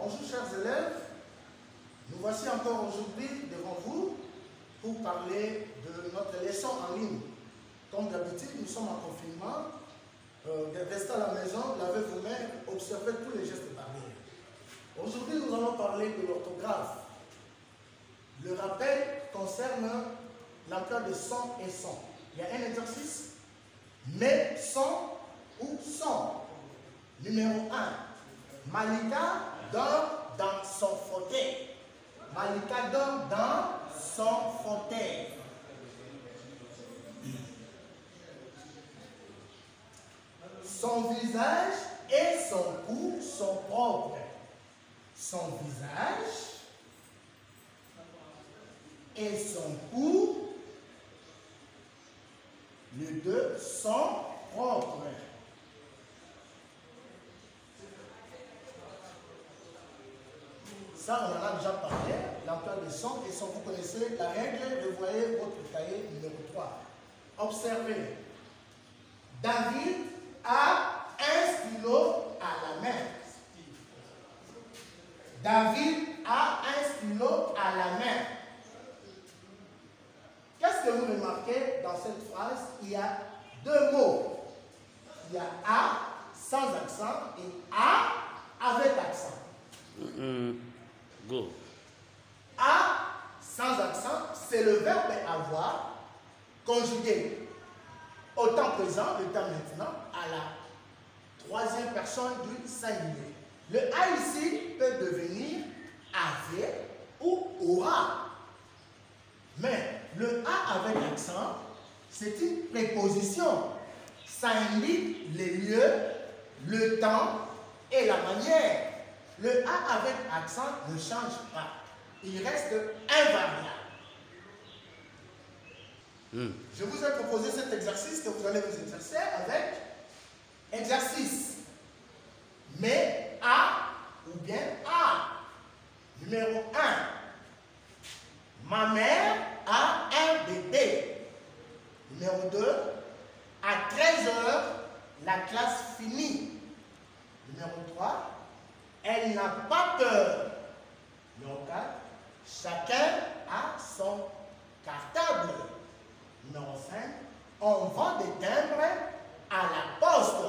Bonjour chers élèves, nous voici encore aujourd'hui devant vous pour parler de notre leçon en ligne. Comme d'habitude, nous sommes en confinement. Euh, restez à la maison, lavez vos mains, observez tous les gestes barrières. Aujourd'hui, nous allons parler de l'orthographe. Le rappel concerne l'emploi de son et son. Il y a un exercice, mais son ou son. Numéro 1. Malika dort dans son fauteuil. Malika dort dans son fauteuil. Son visage et son cou sont propres. Son visage et son cou, les deux sont propres. Ça, on en a déjà parlé, l'emploi de son et son. Vous connaissez la règle, revoyez votre cahier numéro 3. Observez. David a un stylo à la main. David a un stylo à la main. Qu'est-ce que vous remarquez dans cette phrase? Il y a deux mots. Il y a A sans accent et A avec accent. A sans accent, c'est le verbe avoir conjugué au temps présent, le temps maintenant, à la troisième personne du singulier. Le A ici peut devenir avait ou aura. Mais le A avec accent, c'est une préposition. Ça indique les lieux, le temps et la manière. Le A avec accent ne change pas. Il reste invariable. Mm. Je vous ai proposé cet exercice que vous allez vous exercer avec exercice. Mais A ou bien A. Numéro 1. Ma mère a un bébé. Numéro 2. À 13 heures, la classe finit. Numéro 3. Elle n'a pas peur. Numéro 4. Chacun a son cartable. Numéro 5. On vend des timbres à la poste.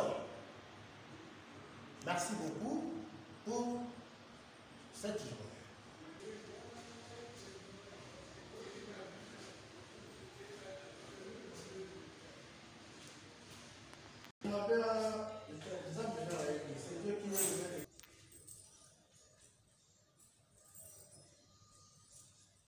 Merci beaucoup pour cette journée.